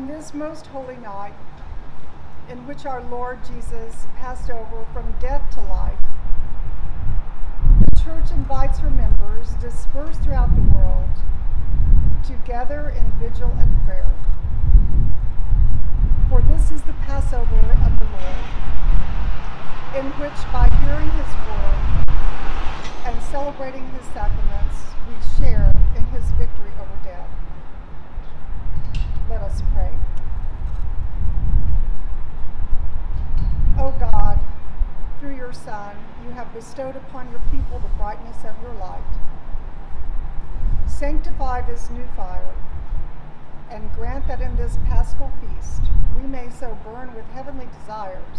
On this most holy night, in which our Lord Jesus passed over from death to life, the Church invites her members dispersed throughout the world to gather in vigil and prayer. For this is the Passover of the Lord, in which by hearing his word and celebrating his sacraments, we share in his victory over death. Us pray. O God, through your Son, you have bestowed upon your people the brightness of your light. Sanctify this new fire, and grant that in this paschal feast we may so burn with heavenly desires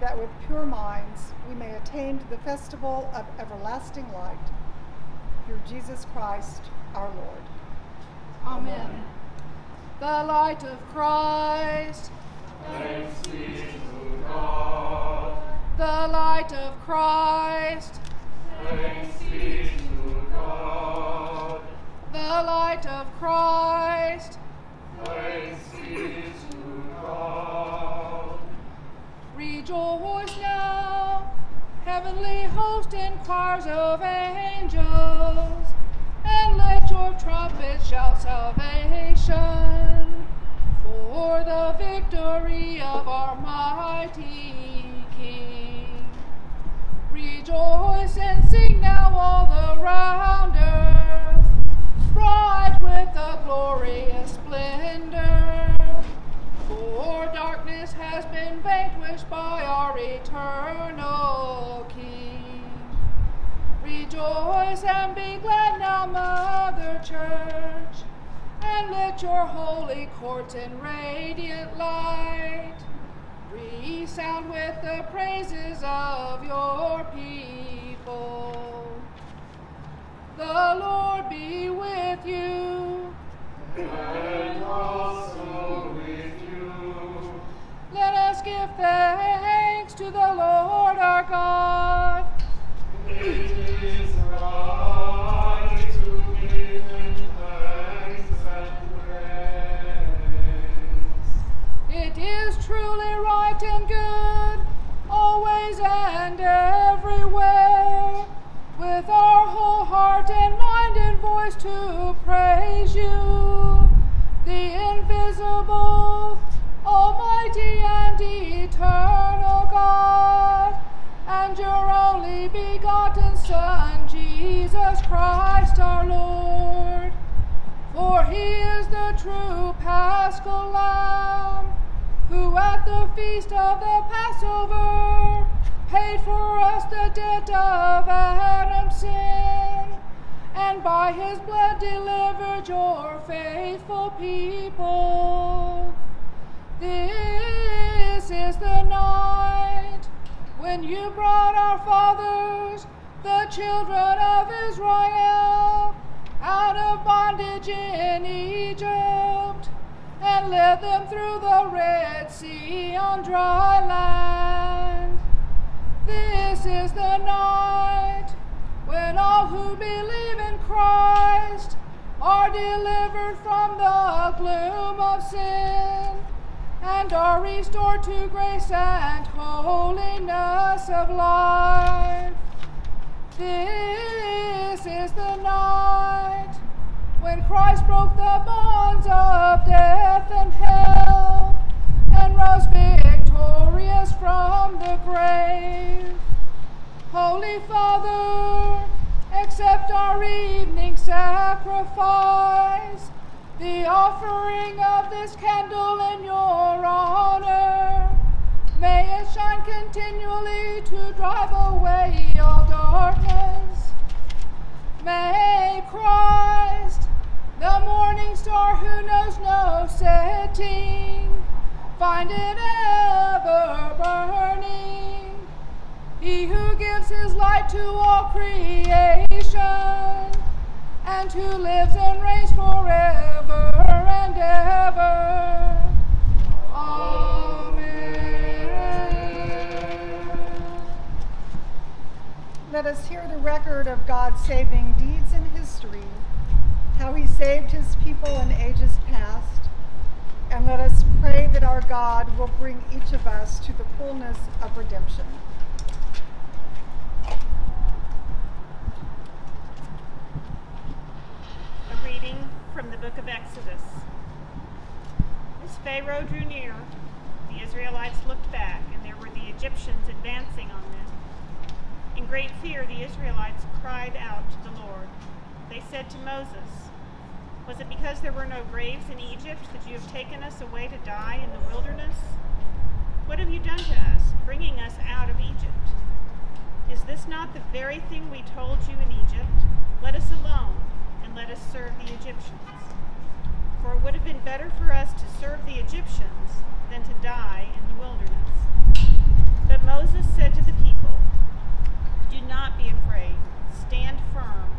that with pure minds we may attain to the festival of everlasting light through Jesus Christ our Lord. Amen. The light of Christ. Thanks be to God. The light of Christ. Thanks be to God. The light of Christ. Thanks be to God. Rejoice now, heavenly host and choirs of angels, and let your trumpets shout salvation for the victory of our mighty King. Rejoice and sing now all around earth, bright with the glorious splendor. For darkness has been vanquished by our eternal King. Rejoice and be glad now, Mother Church, and let your holy courts in radiant light resound with the praises of your people. The Lord be with you. And also with you. Let us give thanks to the Lord our God. And good, always and everywhere, with our whole heart and mind and voice to praise you, the invisible, almighty, and eternal God, and your only begotten Son, Jesus Christ our Lord. For he is the true paschal lamb, who at the feast of the Passover paid for us the debt of Adam's sin, and by his blood delivered your faithful people. This is the night when you brought our fathers, the children of Israel, out of bondage in Egypt, and led them through the Red Sea on dry land. This is the night when all who believe in Christ are delivered from the gloom of sin and are restored to grace and holiness of life. This is the night when Christ broke the bonds of death and hell and rose victorious from the grave. Holy Father, accept our evening sacrifice, the offering of this candle in your honor. May it shine continually to drive away all darkness. May Christ, the morning star who knows no setting, find it ever burning. He who gives his light to all creation, and who lives and reigns forever and ever. Amen. Let us hear the record of God's saving deeds in history, how he saved his people in ages past, and let us pray that our God will bring each of us to the fullness of redemption. A reading from the book of Exodus. As Pharaoh drew near, the Israelites looked back, and there were the Egyptians advancing on them. In great fear, the Israelites cried out to the Lord. They said to Moses, Was it because there were no graves in Egypt that you have taken us away to die in the wilderness? What have you done to us, bringing us out of Egypt? Is this not the very thing we told you in Egypt? Let us alone, and let us serve the Egyptians. For it would have been better for us to serve the Egyptians than to die in the wilderness. But Moses said to the people, Do not be afraid, stand firm,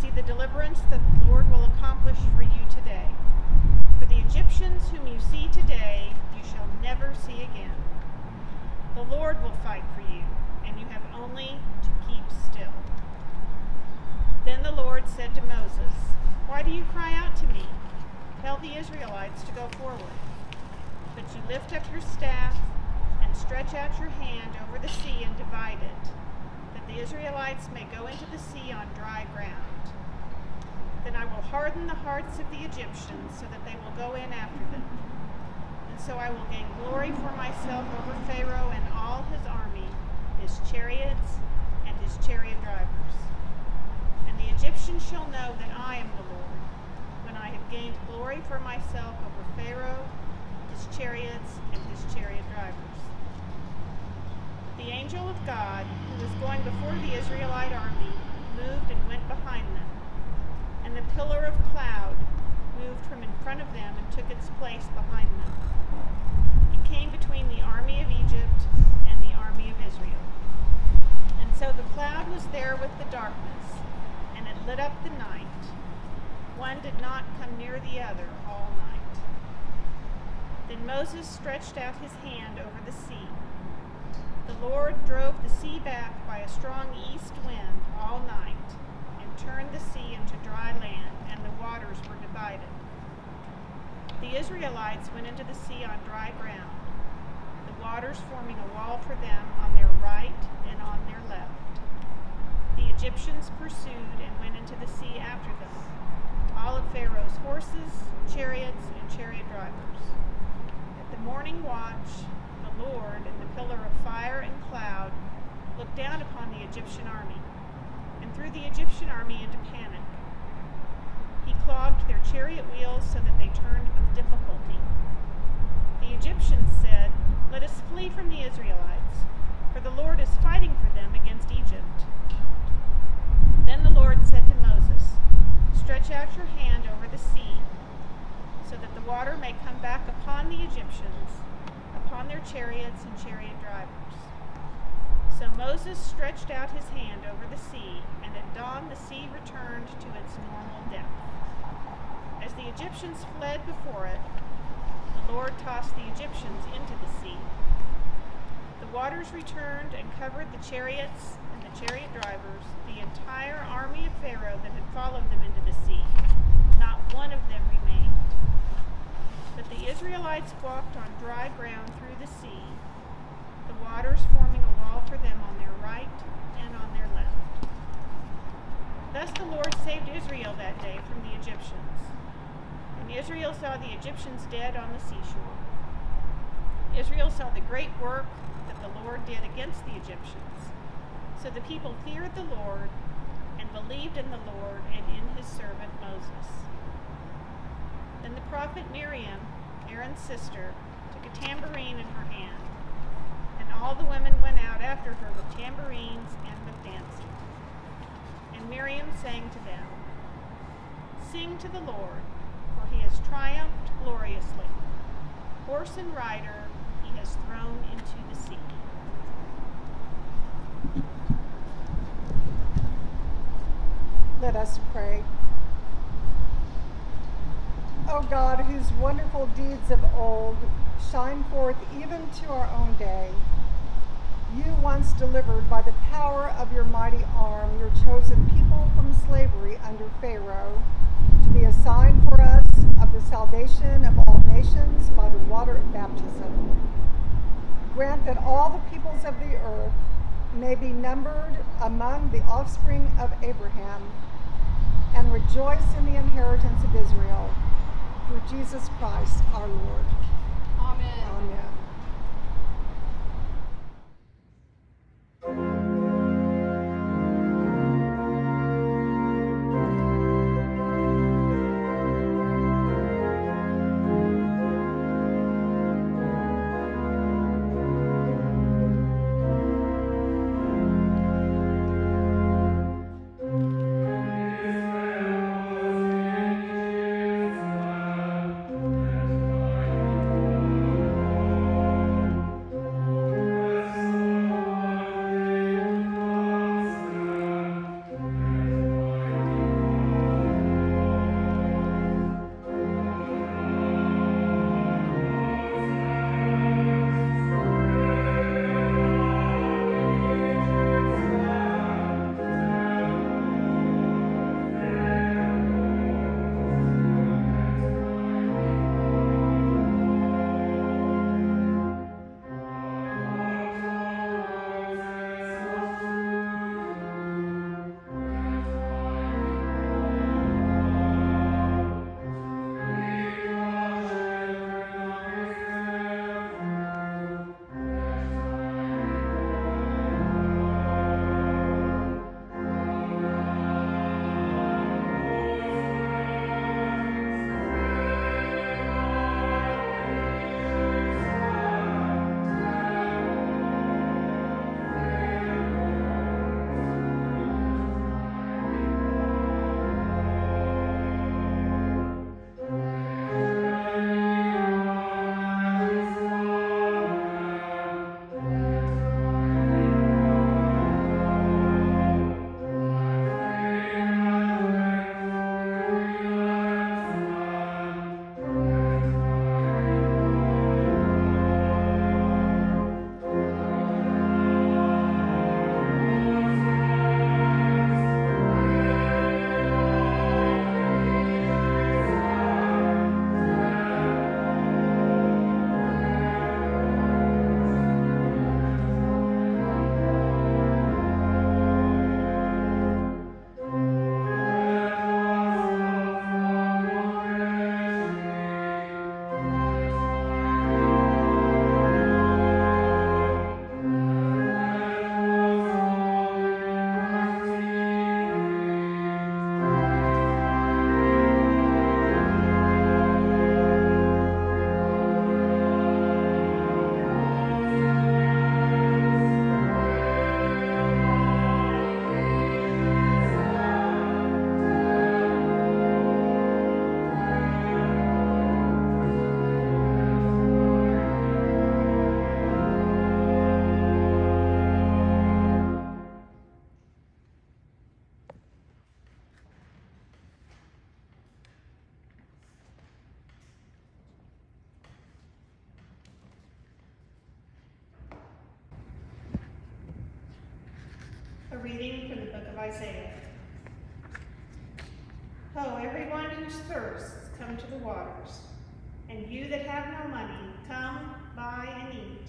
see the deliverance that the Lord will accomplish for you today. For the Egyptians whom you see today, you shall never see again. The Lord will fight for you, and you have only to keep still. Then the Lord said to Moses, Why do you cry out to me? Tell the Israelites to go forward. But you lift up your staff and stretch out your hand over the sea and divide it, that the Israelites may go into the sea on dry ground. Then I will harden the hearts of the Egyptians so that they will go in after them. And so I will gain glory for myself over Pharaoh and all his army, his chariots, and his chariot drivers. And the Egyptians shall know that I am the Lord, when I have gained glory for myself over Pharaoh, his chariots, and his chariot drivers. The angel of God, who was going before the Israelite army, moved and went behind them. And the pillar of cloud moved from in front of them and took its place behind them. It came between the army of Egypt and the army of Israel. And so the cloud was there with the darkness, and it lit up the night. One did not come near the other all night. Then Moses stretched out his hand over the sea. The Lord drove the sea back by a strong east wind all night, turned the sea into dry land, and the waters were divided. The Israelites went into the sea on dry ground, the waters forming a wall for them on their right and on their left. The Egyptians pursued and went into the sea after them, all of Pharaoh's horses, chariots, and chariot drivers. At the morning watch, the Lord, in the pillar of fire and cloud, looked down upon the Egyptian army threw the Egyptian army into panic. He clogged their chariot wheels so that they turned with difficulty. The Egyptians said, Let us flee from the Israelites, for the Lord is fighting for them against Egypt. Then the Lord said to Moses, Stretch out your hand over the sea, so that the water may come back upon the Egyptians, upon their chariots and chariot drivers. So Moses stretched out his hand over the sea, and at dawn the sea returned to its normal depth. As the Egyptians fled before it, the Lord tossed the Egyptians into the sea. The waters returned and covered the chariots and the chariot drivers, the entire army of Pharaoh that had followed them into the sea. Not one of them remained. But the Israelites walked on dry ground through the sea, the waters forming a wall for them on their right and on their left. Thus the Lord saved Israel that day from the Egyptians. And Israel saw the Egyptians dead on the seashore. Israel saw the great work that the Lord did against the Egyptians. So the people feared the Lord and believed in the Lord and in his servant Moses. Then the prophet Miriam, Aaron's sister, took a tambourine in her hand, and all the women went out after her with tambourines and with dancing. And Miriam sang to them, Sing to the Lord, for he has triumphed gloriously. Horse and rider he has thrown into the sea. Let us pray. O God, whose wonderful deeds of old shine forth even to our own day, you once delivered by the power of your mighty arm your chosen people from slavery under Pharaoh to be a sign for us of the salvation of all nations by the water of baptism. Grant that all the peoples of the earth may be numbered among the offspring of Abraham and rejoice in the inheritance of Israel through Jesus Christ our Lord. Isaiah. Ho, everyone who thirsts, come to the waters. And you that have no money, come, buy and eat.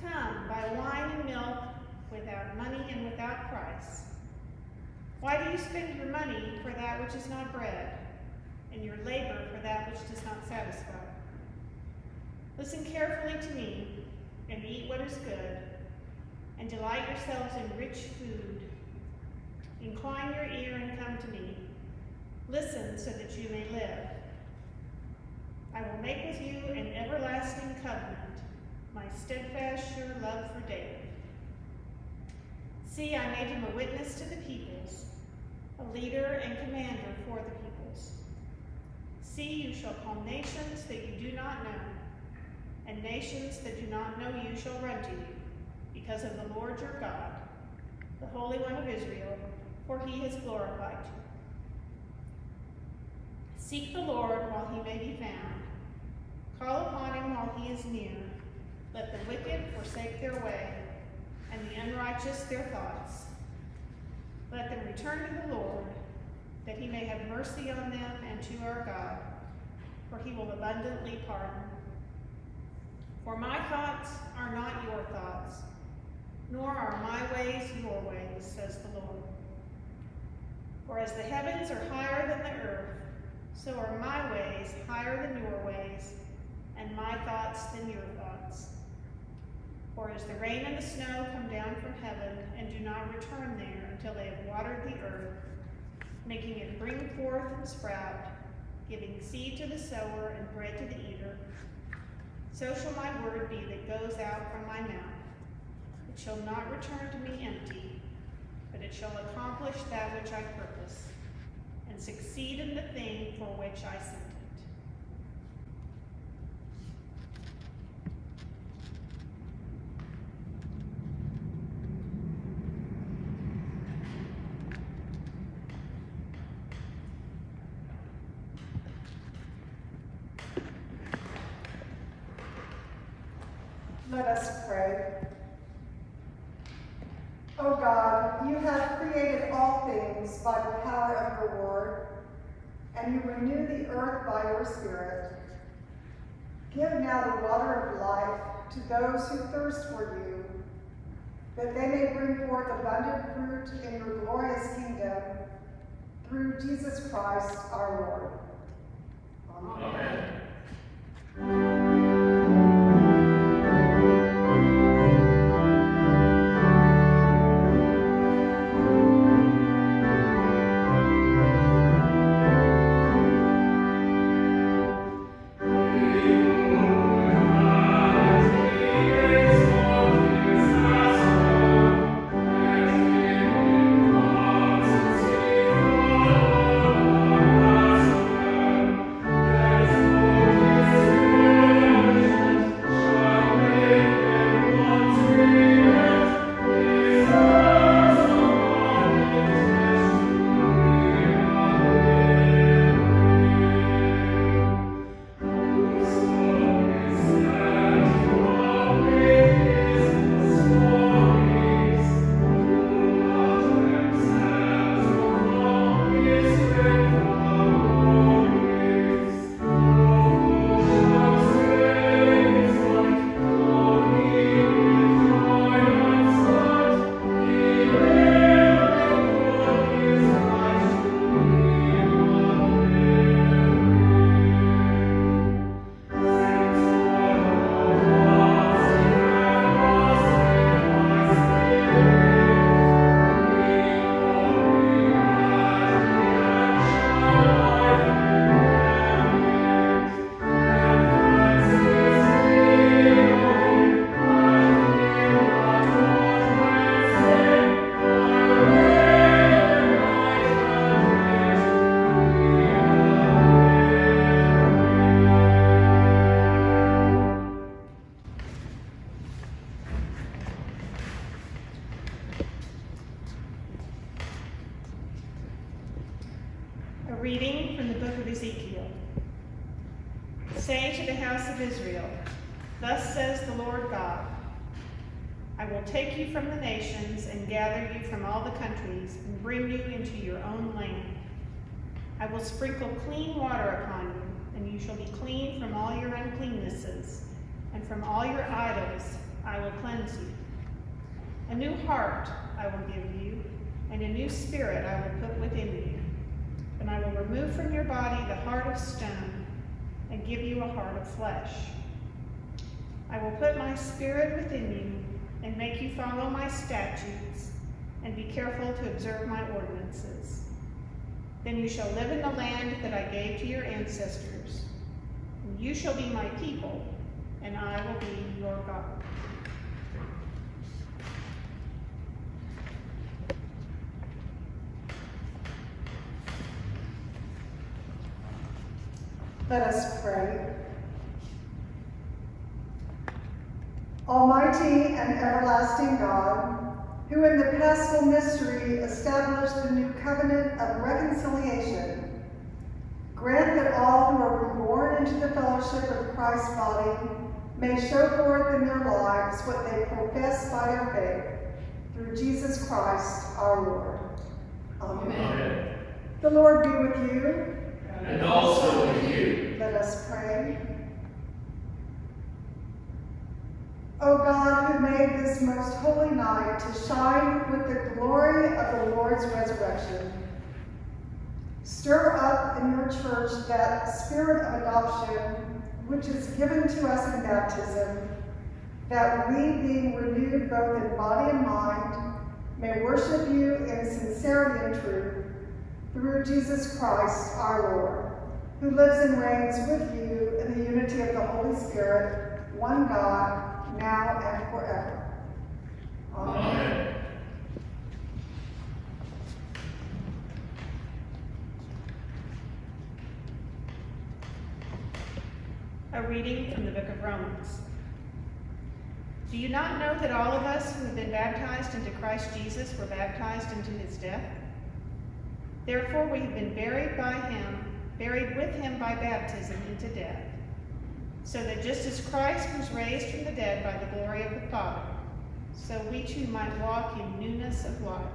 Come, buy wine and milk without money and without price. Why do you spend your money for that which is not bread, and your labor for that which does not satisfy? Listen carefully to me, and eat what is good, and delight yourselves in rich food. Incline your ear and come to me. Listen so that you may live. I will make with you an everlasting covenant, my steadfast, sure love for David. See, I made him a witness to the peoples, a leader and commander for the peoples. See, you shall call nations that you do not know, and nations that do not know you shall run to you, because of the Lord your God, the Holy One of Israel, for he has glorified you. Seek the Lord while he may be found. Call upon him while he is near. Let the wicked forsake their way, and the unrighteous their thoughts. Let them return to the Lord, that he may have mercy on them and to our God, for he will abundantly pardon. For my thoughts are not your thoughts, nor are my ways your ways, says the Lord. For as the heavens are higher than the earth, so are my ways higher than your ways, and my thoughts than your thoughts. For as the rain and the snow come down from heaven and do not return there until they have watered the earth, making it bring forth and sprout, giving seed to the sower and bread to the eater, so shall my word be that goes out from my mouth. It shall not return to me empty, but it shall accomplish that which I purpose, and succeed in the thing for which I sent it. Let us pray. O God, you have created all things by the power of your word, and you renew the earth by your spirit. Give now the water of life to those who thirst for you, that they may bring forth abundant fruit in your glorious kingdom, through Jesus Christ our Lord. Amen. A into your own land. I will sprinkle clean water upon you, and you shall be clean from all your uncleannesses, and from all your idols I will cleanse you. A new heart I will give you, and a new spirit I will put within you. And I will remove from your body the heart of stone, and give you a heart of flesh. I will put my spirit within you, and make you follow my statutes, and be careful to observe my ordinances. Then you shall live in the land that I gave to your ancestors. And you shall be my people, and I will be your God. Let us pray. Almighty and everlasting God, who in the paschal mystery established the new covenant of reconciliation, grant that all who are reborn into the fellowship of Christ's body may show forth in their lives what they profess by their faith, through Jesus Christ our Lord. Amen. Amen. The Lord be with you. And also with you. Let us pray. O God, who made this most holy night to shine with the glory of the Lord's resurrection, stir up in your church that spirit of adoption which is given to us in baptism, that we, being renewed both in body and mind, may worship you in sincerity and truth, through Jesus Christ our Lord, who lives and reigns with you in the unity of the Holy Spirit, one God, now and forever. Amen. Amen. A reading from the book of Romans. Do you not know that all of us who have been baptized into Christ Jesus were baptized into his death? Therefore we have been buried by him, buried with him by baptism into death, so that just as Christ was raised from the dead by the glory of the Father, so we too might walk in newness of life.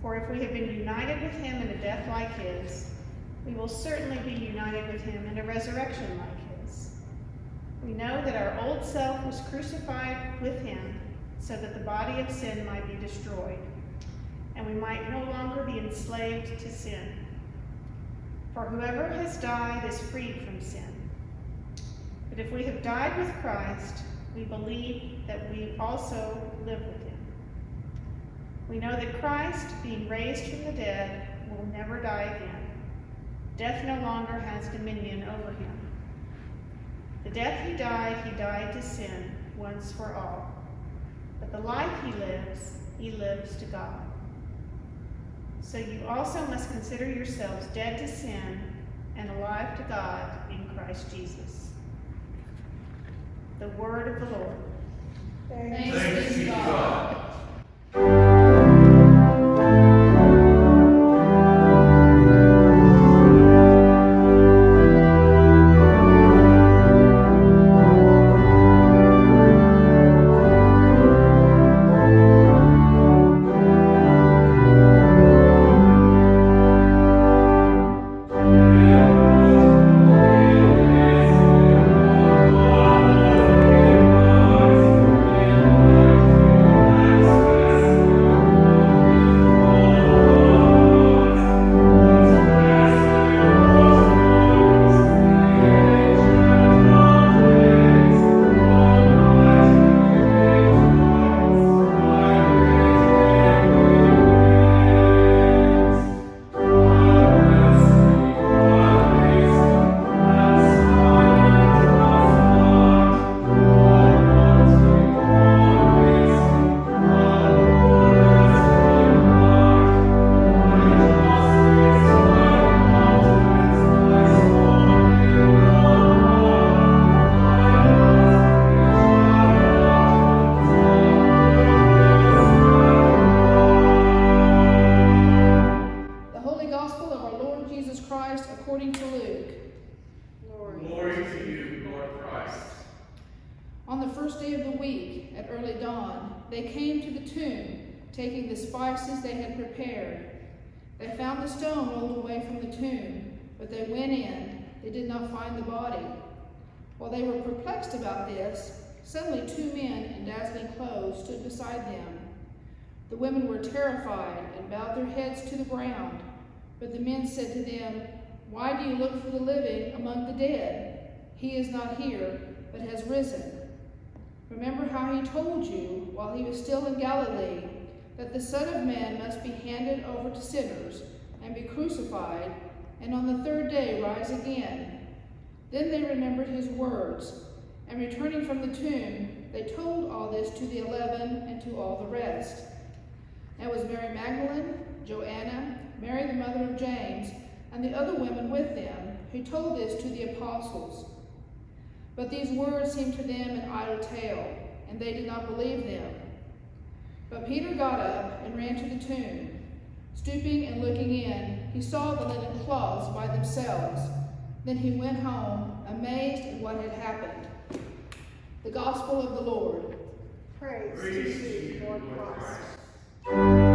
For if we have been united with him in a death like his, we will certainly be united with him in a resurrection like his. We know that our old self was crucified with him so that the body of sin might be destroyed, and we might no longer be enslaved to sin. For whoever has died is freed from sin. But if we have died with Christ, we believe that we also live with him. We know that Christ, being raised from the dead, will never die again. Death no longer has dominion over him. The death he died, he died to sin once for all. But the life he lives, he lives to God. So you also must consider yourselves dead to sin and alive to God in Christ Jesus. The word of the Lord. Thanks. Thanks be to God. Beside them. The women were terrified and bowed their heads to the ground. But the men said to them, Why do you look for the living among the dead? He is not here, but has risen. Remember how he told you, while he was still in Galilee, that the Son of Man must be handed over to sinners and be crucified, and on the third day rise again. Then they remembered his words, and returning from the tomb, they told all this to the eleven and to all the rest. It was Mary Magdalene, Joanna, Mary the mother of James, and the other women with them, who told this to the apostles. But these words seemed to them an idle tale, and they did not believe them. But Peter got up and ran to the tomb. Stooping and looking in, he saw the linen cloths by themselves. Then he went home, amazed at what had happened. The Gospel of the Lord. Praise, Praise to you, Lord Christ. Christ.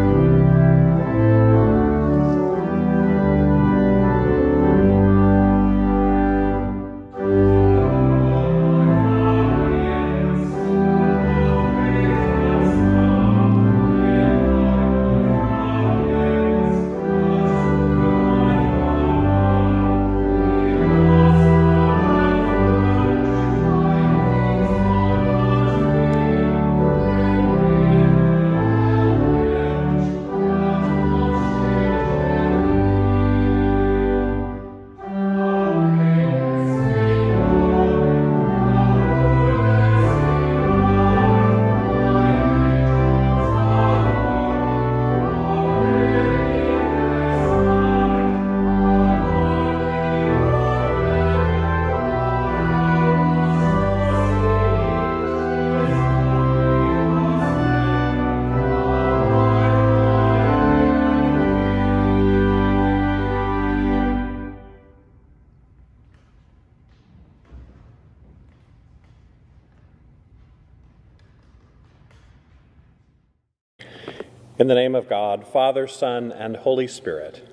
In the name of God, Father, Son, and Holy Spirit.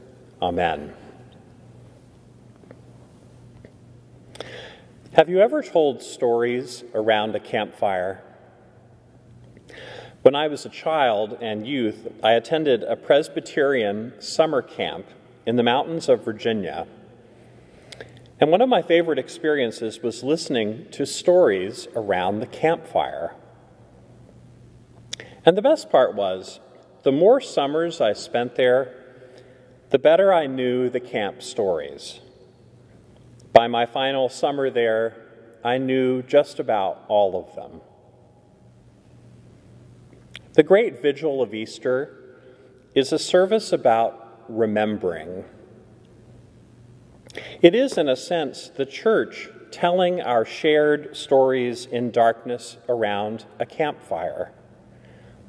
Amen. Have you ever told stories around a campfire? When I was a child and youth, I attended a Presbyterian summer camp in the mountains of Virginia. And one of my favorite experiences was listening to stories around the campfire. And the best part was, the more summers I spent there, the better I knew the camp stories. By my final summer there, I knew just about all of them. The great vigil of Easter is a service about remembering. It is, in a sense, the church telling our shared stories in darkness around a campfire,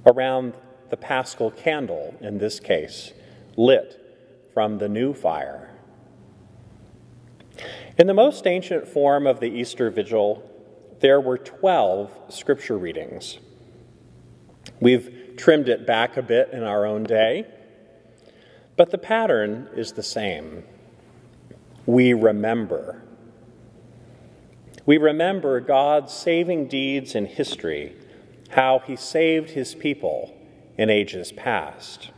around the paschal candle, in this case, lit from the new fire. In the most ancient form of the Easter Vigil, there were 12 scripture readings. We've trimmed it back a bit in our own day, but the pattern is the same. We remember. We remember God's saving deeds in history, how he saved his people in ages past.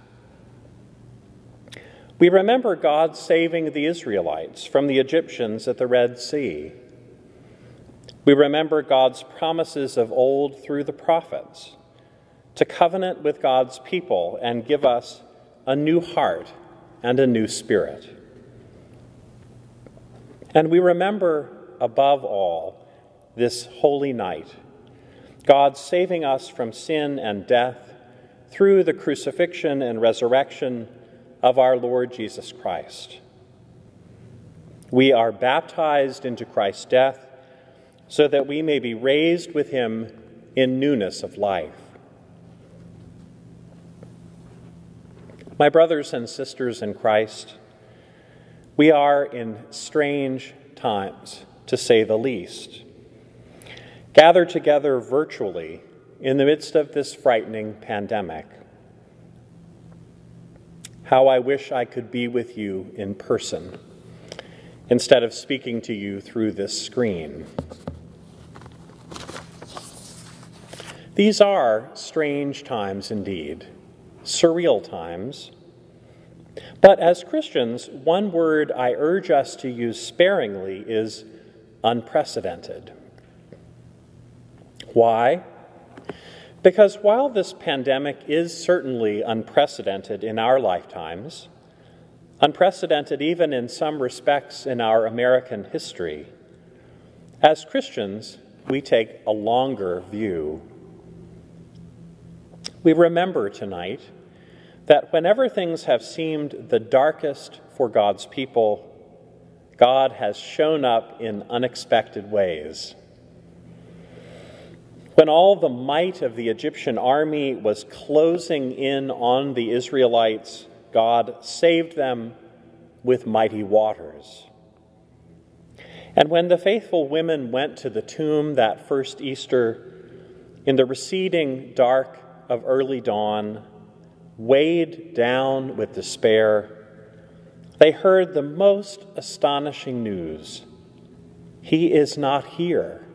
We remember God saving the Israelites from the Egyptians at the Red Sea. We remember God's promises of old through the prophets to covenant with God's people and give us a new heart and a new spirit. And we remember, above all, this holy night, God saving us from sin and death through the crucifixion and resurrection of our Lord Jesus Christ. We are baptized into Christ's death so that we may be raised with him in newness of life. My brothers and sisters in Christ, we are in strange times, to say the least. Gathered together virtually in the midst of this frightening pandemic. How I wish I could be with you in person instead of speaking to you through this screen. These are strange times indeed, surreal times. But as Christians, one word I urge us to use sparingly is unprecedented. Why? Because while this pandemic is certainly unprecedented in our lifetimes, unprecedented even in some respects in our American history, as Christians, we take a longer view. We remember tonight that whenever things have seemed the darkest for God's people, God has shown up in unexpected ways. When all the might of the Egyptian army was closing in on the Israelites, God saved them with mighty waters. And when the faithful women went to the tomb that first Easter, in the receding dark of early dawn, weighed down with despair, they heard the most astonishing news He is not here,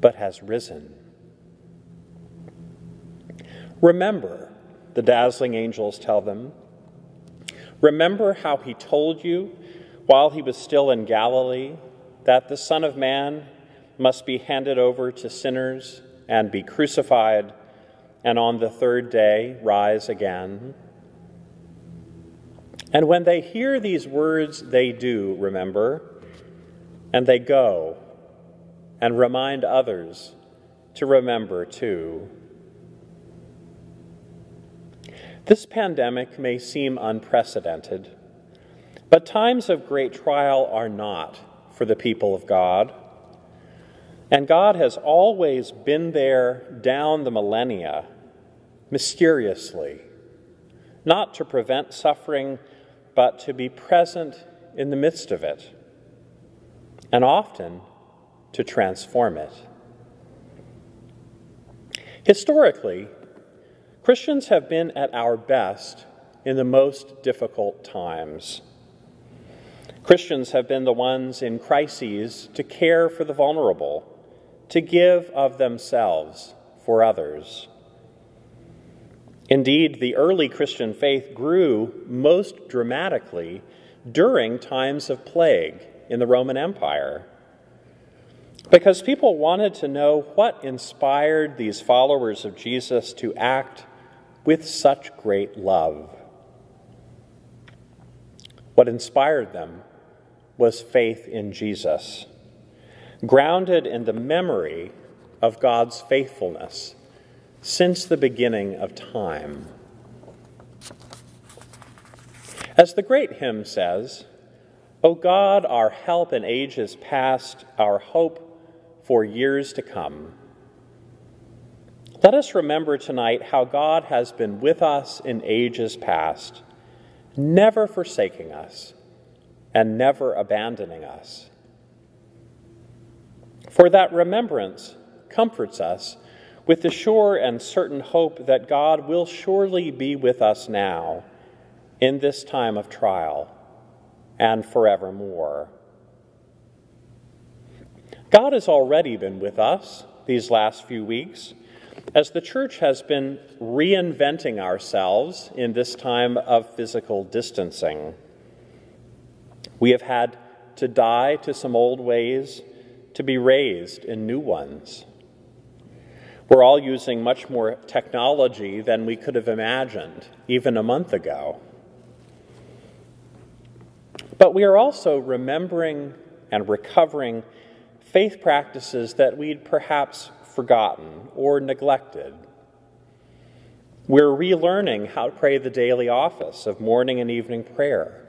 but has risen. Remember, the dazzling angels tell them. Remember how he told you while he was still in Galilee that the Son of Man must be handed over to sinners and be crucified, and on the third day rise again. And when they hear these words, they do remember, and they go and remind others to remember too. This pandemic may seem unprecedented, but times of great trial are not for the people of God. And God has always been there down the millennia, mysteriously, not to prevent suffering, but to be present in the midst of it, and often to transform it. Historically, Christians have been at our best in the most difficult times. Christians have been the ones in crises to care for the vulnerable, to give of themselves for others. Indeed, the early Christian faith grew most dramatically during times of plague in the Roman Empire. Because people wanted to know what inspired these followers of Jesus to act with such great love. What inspired them was faith in Jesus, grounded in the memory of God's faithfulness since the beginning of time. As the great hymn says, O God, our help in ages past, our hope for years to come. Let us remember tonight how God has been with us in ages past, never forsaking us and never abandoning us. For that remembrance comforts us with the sure and certain hope that God will surely be with us now in this time of trial and forevermore. God has already been with us these last few weeks as the church has been reinventing ourselves in this time of physical distancing. We have had to die to some old ways to be raised in new ones. We're all using much more technology than we could have imagined even a month ago. But we are also remembering and recovering faith practices that we'd perhaps forgotten or neglected. We're relearning how to pray the daily office of morning and evening prayer,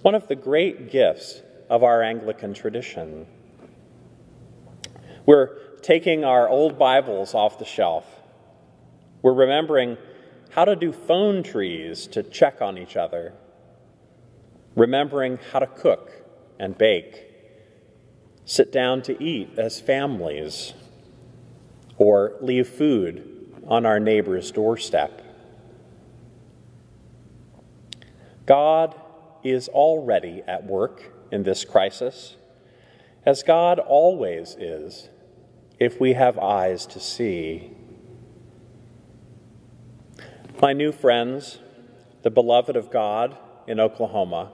one of the great gifts of our Anglican tradition. We're taking our old Bibles off the shelf. We're remembering how to do phone trees to check on each other, remembering how to cook and bake, sit down to eat as families, or leave food on our neighbor's doorstep. God is already at work in this crisis, as God always is if we have eyes to see. My new friends, the beloved of God in Oklahoma,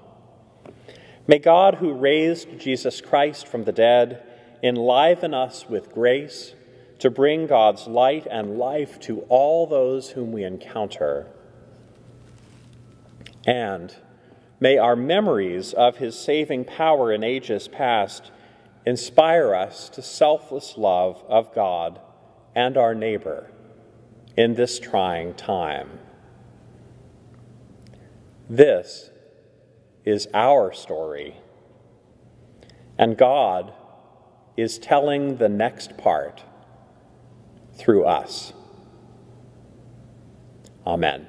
may God, who raised Jesus Christ from the dead, enliven us with grace to bring God's light and life to all those whom we encounter. And may our memories of his saving power in ages past inspire us to selfless love of God and our neighbor in this trying time. This is our story, and God is telling the next part through us. Amen.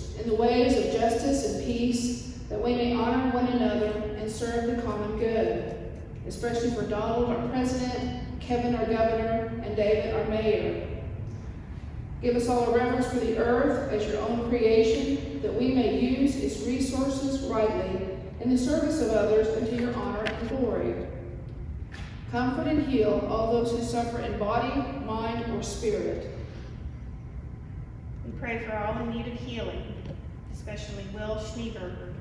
in the ways of justice and peace, that we may honor one another and serve the common good, especially for Donald, our president, Kevin, our governor, and David, our mayor. Give us all a reverence for the earth as your own creation, that we may use its resources rightly in the service of others unto your honor and glory. Comfort and heal all those who suffer in body, mind, or spirit. We pray for all in need of healing, especially Will Schneeberger,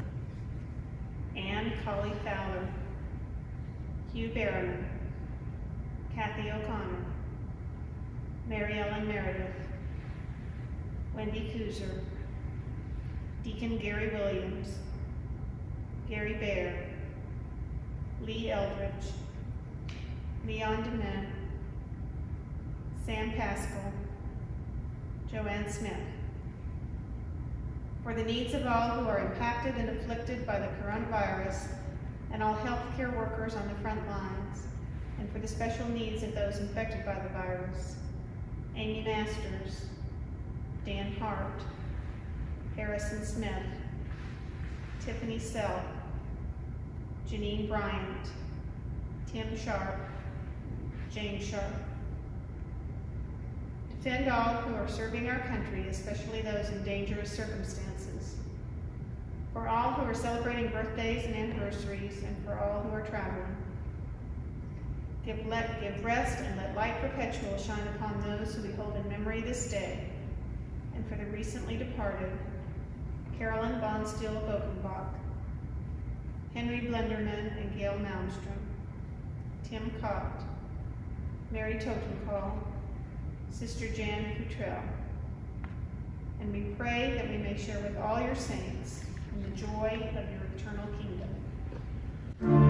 Anne Colley Fowler, Hugh Barriman, Kathy O'Connor, Mary Ellen Meredith, Wendy Kuzer, Deacon Gary Williams, Gary Bear, Lee Eldridge, Leon DeMint, Sam Pascal, Joanne Smith. For the needs of all who are impacted and afflicted by the coronavirus and all healthcare workers on the front lines, and for the special needs of those infected by the virus, Amy Masters, Dan Hart, Harrison Smith, Tiffany Self, Janine Bryant, Tim Sharp, Jane Sharp. Defend all who are serving our country, especially those in dangerous circumstances. For all who are celebrating birthdays and anniversaries, and for all who are traveling. Give, let, give rest and let light perpetual shine upon those who we hold in memory this day, and for the recently departed Carolyn Von Steele Bokenbach, Henry Blenderman and Gail Malmstrom, Tim Cott, Mary Totenkall, Sister Jan Futrell. And we pray that we may share with all your saints in the joy of your eternal kingdom.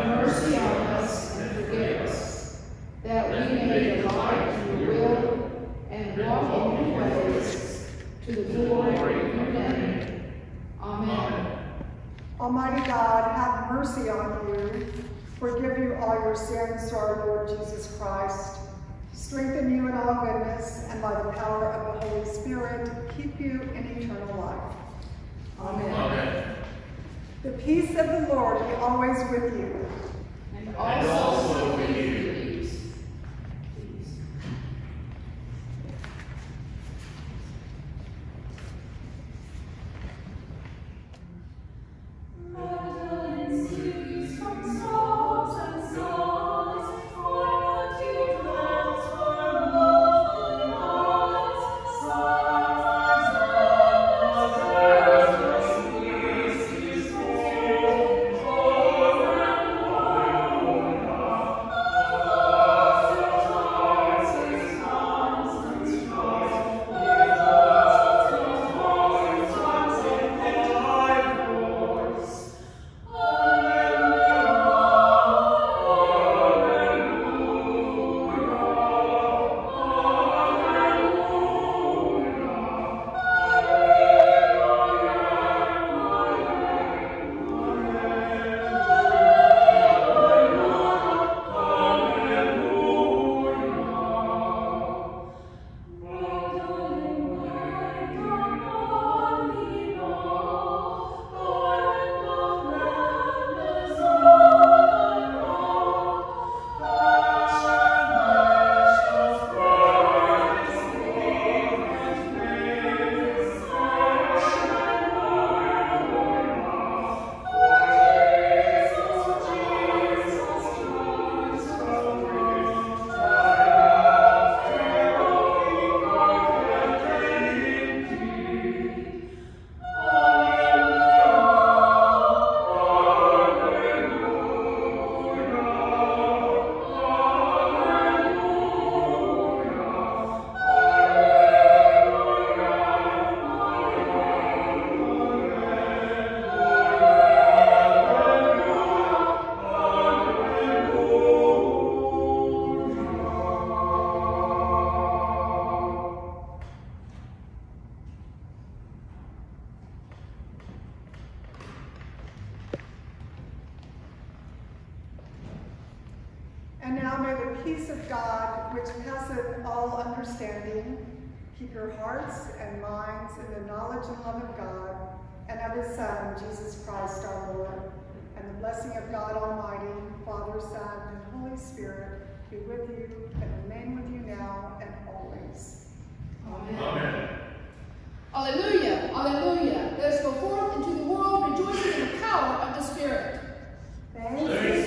have mercy on us and forgive us, that we may abide to your will and walk in your ways to the glory of your name. Amen. Almighty God, have mercy on you, forgive you all your sins our Lord Jesus Christ, strengthen you in all goodness, and by the power of the Holy Spirit, keep you in eternal life. Amen. The peace of the Lord be always with you. And also with you. peace of God, which passeth all understanding, keep your hearts and minds in the knowledge and love of God and of his Son, Jesus Christ our Lord. And the blessing of God Almighty, Father, Son, and Holy Spirit be with you and remain with you now and always. Amen. Amen. Alleluia, alleluia. Let us go forth into the world rejoicing in the power of the Spirit. Thanks.